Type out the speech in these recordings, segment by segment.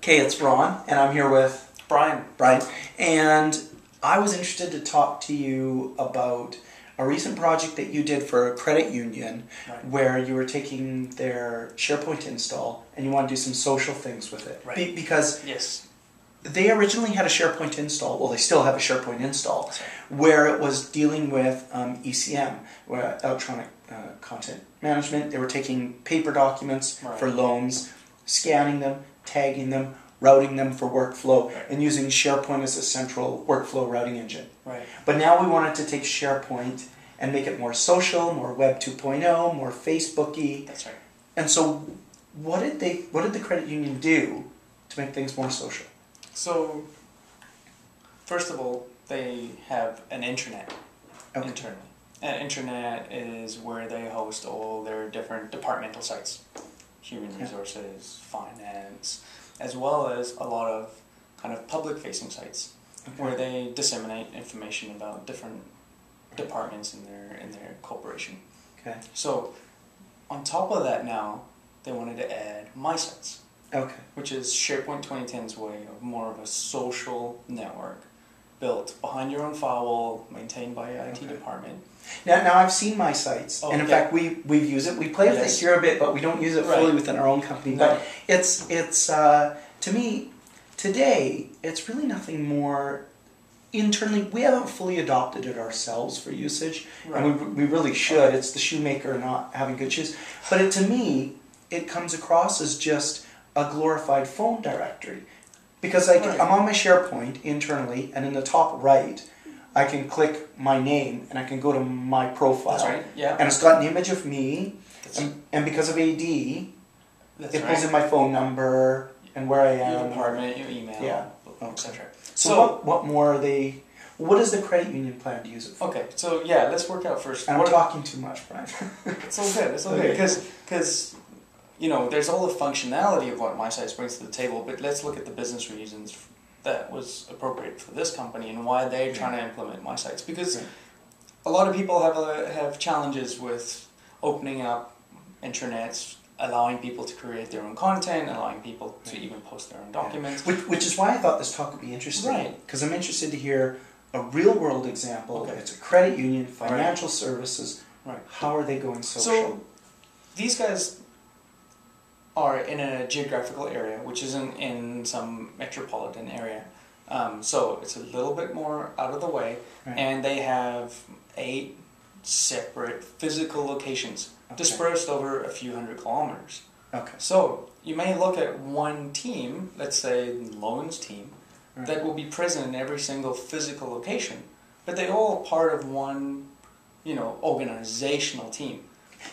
Okay, it's Ron, and I'm here with Brian. Brian. And I was interested to talk to you about a recent project that you did for a credit union Right. where you were taking their SharePoint install and you want to do some social things with it. Right. Be- because Yes. they originally had a SharePoint install, well, they still have a SharePoint install, right. where it was dealing with um, ECM, where electronic uh, content management. They were taking paper documents for loans, scanning them, tagging them, routing them for workflow, Right. and using SharePoint as a central workflow routing engine. Right. But now we wanted to take SharePoint and make it more social, more Web 2.0, more Facebooky. That's right. And so, what did they? What did the credit union do to make things more social? So, first of all, they have an intranet Okay. internally. An intranet is where they host all their different departmental sites, human Yeah. resources, finance, as well as a lot of kind of public-facing sites Okay. where they disseminate information about different departments in their in their corporation. Okay. So, on top of that, now they wanted to add my sites. Okay. which is SharePoint 2010's way of more of a social network built behind your own firewall, maintained by your IT Okay. department. Now, now I've seen my sites, Oh, and in yeah. fact, we we've used it. We play with Yes. it here a bit, but we don't use it fully Right. within our own company. No. But it's it's uh, to me today. It's really nothing more. Internally, we haven't fully adopted it ourselves for usage, and we, we really should. It's the shoemaker not having good shoes. But it, to me, it comes across as just a glorified phone directory, because I Right. I'm on my SharePoint internally, and in the top right, I can click my name and I can go to my profile. That's right. Yeah. And it's got an image of me, and, and because of AD, that's it right. pulls in my phone number and where I am. your department, your email, Yeah. etc. So, what, what more are they? What does the credit union plan to use it for? okay, so yeah, let's work out first. And I'm what- talking too much, Brian. It's all good. It's all Okay. good because you know there's all the functionality of what MySites brings to the table, but let's look at the business reasons that was appropriate for this company and why they're trying to implement my sites Because Right. a lot of people have a, have challenges with opening up intranets, allowing people to create their own content, allowing people to Right. even post their own documents. which, which is why I thought this talk would be interesting. Right. Because I'm interested to hear a real world example. Okay. It's a credit union, financial services. Right. How are they going social? So these guys are in a geographical area, which isn't in some metropolitan area. Um, so it's a little bit more out of the way, Right. and they have eight separate physical locations Okay. dispersed over a few hundred kilometers. okay. So you may look at one team, let's say loans team, Right. that will be present in every single physical location, but they're all part of one, you know, organizational team.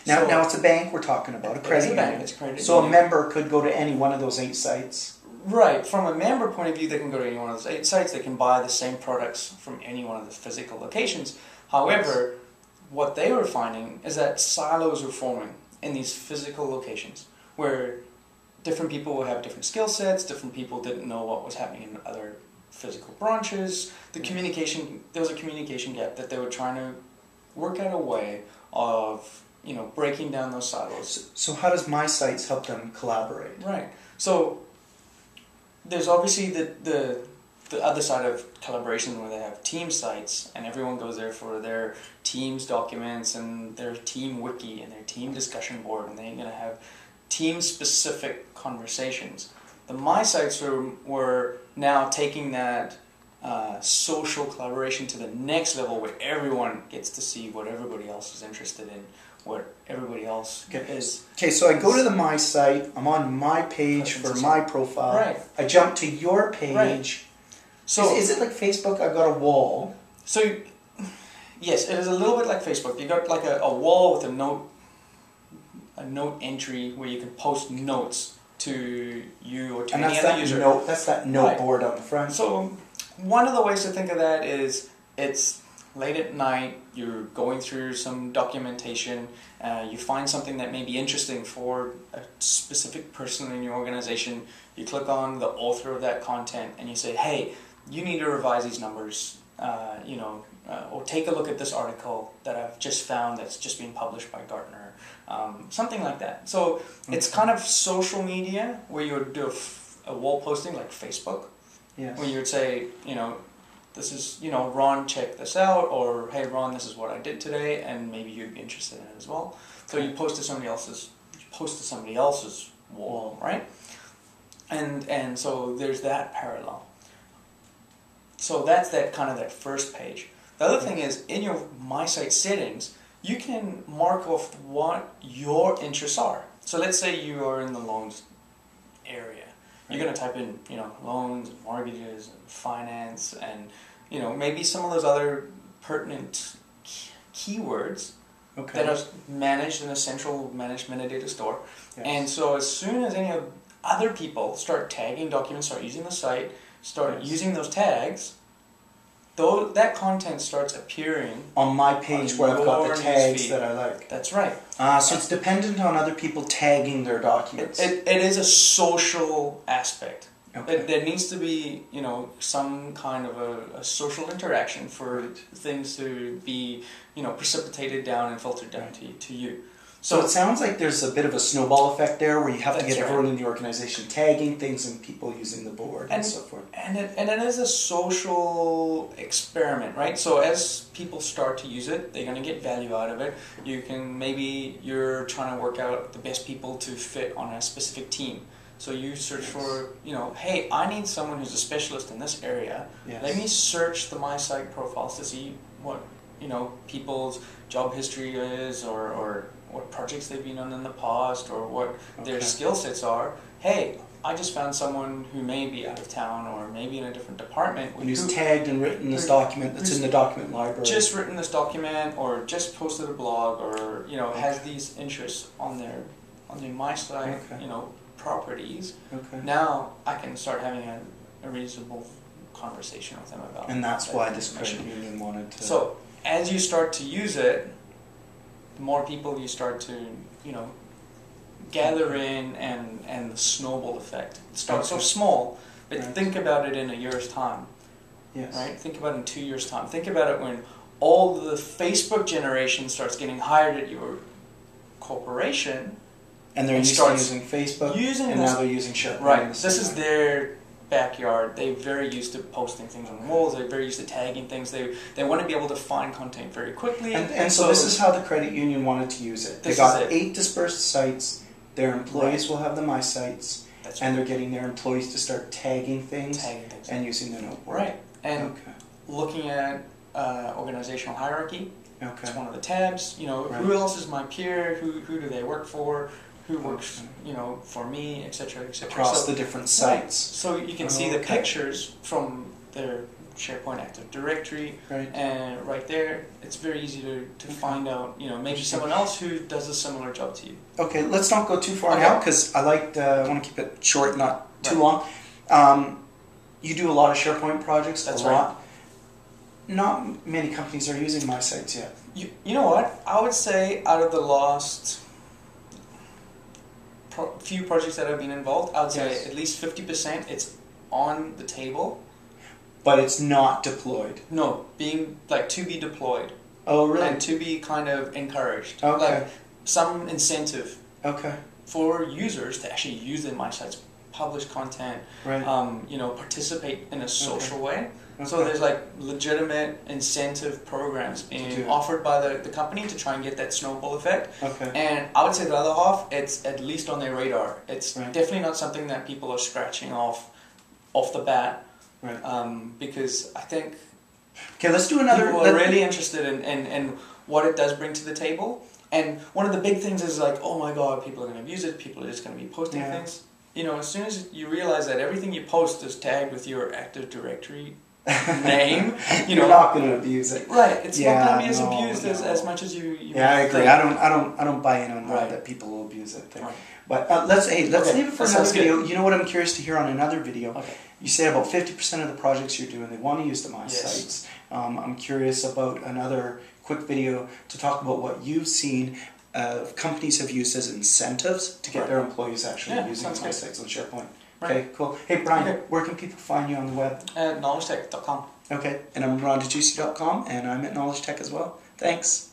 Now, So- now it's a bank we're talking about, a credit a bank, union. it's a So member could go to any one of those eight sites. Right, from a member point of view, they can go to any one of those eight sites. They can buy the same products from any one of the physical locations. However, what they were finding is that silos were forming in these physical locations where different people will have different skill sets, different people didn't know what was happening in other physical branches. The mm. communication, there was a communication gap that they were trying to work out a way of, you know, breaking down those silos. So, so how does my sites help them collaborate? Right. So there's obviously the, the the other side of collaboration where they have team sites and everyone goes there for their team's documents and their team wiki and their team discussion board and they're going to have team specific conversations. The my sites were, were now taking that uh, social collaboration to the next level where everyone gets to see what everybody else is interested in, what everybody else is. Okay, so I go to the my site. I'm on my page for my profile. Right. I jump to your page. Right. So is, is it like Facebook? I've got a wall. So, yes, it is a little bit like Facebook. You got like a, a wall with a note, a note entry where you can post notes to you or to And any that's other that user. note. That's that note Right. board on the front. So, one of the ways to think of that is it's late at night. You're going through some documentation. Uh, you find something that may be interesting for a specific person in your organization. You click on the author of that content and you say, "Hey, you need to revise these numbers." Uh, you know, uh, or take a look at this article that I've just found that's just been published by Gartner, um, something like that. So it's kind of social media where you would do a, f- a wall posting like Facebook, Yes. when you would say, you know, this is, you know, Ron, check this out, or hey, Ron, this is what I did today, and maybe you'd be interested in it as well. So you post to somebody else's, you post to somebody else's wall, right? And and so there's that parallel. So that's that kind of that first page. The other thing is in your My Site settings, you can mark off what your interests are. So let's say you are in the loans area. You're going to type in, you know, loans, and mortgages, and finance, and you know maybe some of those other pertinent key- keywords Okay. that are managed in a central managed metadata store. Yes. And so as soon as any of other people start tagging documents, start using the site, start Yes. using those tags, though that content starts appearing. on my page on where I've got the tags that I like. That's right. Uh, so it's dependent on other people tagging their documents. it, it is a social aspect. okay. There- There needs to be, you know, some kind of a, a social interaction for Right. things to be, you know, precipitated down and filtered down Right. to, to you. So it sounds like there's a bit of a snowball effect there, where you have to get right. everyone in the organization tagging things and people using the board and, And- so forth. And it, and it is a social experiment, right? So as people start to use it, they're going to get value out of it. You can maybe you're trying to work out the best people to fit on a specific team. So you search for, you know, hey, I need someone who's a specialist in this area. Yes. Let me search the my site profiles to see what you know people's job history is, or, or what projects they've been on in the past, or what their skill sets are. Hey, I just found someone who may be out of town or maybe in a different department And who's who tagged and written this document that's in the document library. just written this document or just posted a blog or you know has these interests on their on their my site Okay. you know properties. okay. Now I can start having a, a reasonable conversation with them about. And that's that why this credit union wanted to. So as you start to use it, more people you start to, you know, gather in and, and the snowball effect. It starts Okay. off small, but Right. think about it in a year's time, yes. right? Think about it in two years' time. Think about it when all the Facebook generation starts getting hired at your corporation. And they're And using Facebook, using and this- now they're using SharePoint. Right. This is their backyard. They're very used to posting things on the walls. They're very used to tagging things. They they want to be able to find content very quickly. And, and so, this is how the credit union wanted to use it. They got it. eight dispersed sites. Their employees will have the My Sites, that's and they're getting their employees to start tagging things tagging things. and using the notebook. Right. And okay. looking at uh, organizational hierarchy, Okay. it's one of the tabs. You know, Right. who else is my peer? Who who do they work for? Who works, you know, for me, etc., etc. Across so, the different sites. so you can see the Okay. pictures from their SharePoint Active Directory, Right. and right there, it's very easy to, to Okay. find out, you know, maybe someone else who does a similar job to you. Okay, let's not go too far Okay. now because I like uh, I want to keep it short, not too Right. long. Um, you do a lot of SharePoint projects, That's a right. lot. Not many companies are using my sites yet. You, you know what? I would say out of the last pro- few projects that I've been involved, I would say Yes. at least 50% it's on the table. But it's not deployed. No, being like to be deployed Oh, really? and to be kind of encouraged. Okay. Like some incentive Okay. for users to actually use their my sites, publish content, Right. um, you know, participate in a social way. So there's like legitimate incentive programs being offered by the, the company to try and get that snowball effect. Okay. And I would say the other half, it's at least on their radar. It's Right. definitely not something that people are scratching off off the bat. Right. Um, because I think Okay, let's do another. people are really interested in, in, in what it does bring to the table. And one of the big things is like, oh my god, people are going to abuse it. People are just going to be posting Yeah. things. You know, as soon as you realize that everything you post is tagged with your Active Directory name, you know, You're not going to abuse it. right? It's Yeah, not going to be as no, abused as, no. as much as you. you Yeah, I agree. think. I don't. I don't. I don't buy in on that. Right. That people will abuse it. Right. But uh, let's. Hey, let's Okay, leave it for that another video. You know what? I'm curious to hear on another video. Okay. You say about 50% of the projects you're doing, they want to use the My Yes. Sites. Um, I'm curious about another quick video to talk about what you've seen uh, companies have used as incentives to get Right. their employees actually Yeah, using sounds My good. Sites on SharePoint. Right. Okay, cool. Hey, Brian, Okay. where can people find you on the web? At knowledgetech.com. Okay, and I'm rondejuicy.com, and I'm at Knowledge Tech as well. Thanks.